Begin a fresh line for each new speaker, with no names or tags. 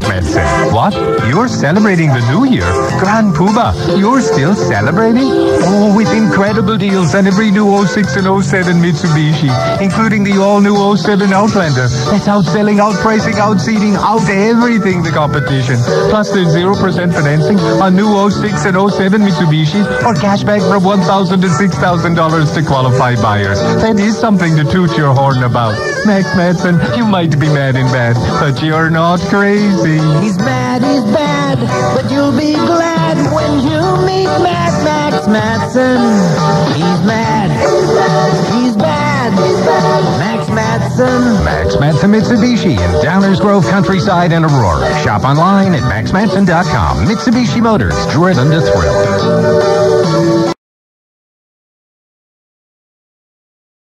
What? You're celebrating the new year? Grand Puba, you're still celebrating? Oh, with incredible deals on every new 06 and 07 Mitsubishi, including the all-new 07 Outlander. That's outselling, outpricing, outseating, out everything the competition. Plus there's 0% financing on new 06 and 07 Mitsubishis or cashback from 1,000 to $6,000 to qualified buyers. That is something to toot your horn about. Max Madsen, you might be mad in bed, but you're not crazy.
He's mad, he's bad, but you'll be glad when you meet Mad Max Madsen. He's mad, he's bad, Max Madsen.
Max Madsen Mitsubishi in Downers Grove Countryside and Aurora. Shop online at maxmadsen.com. Mitsubishi Motors, driven to thrill.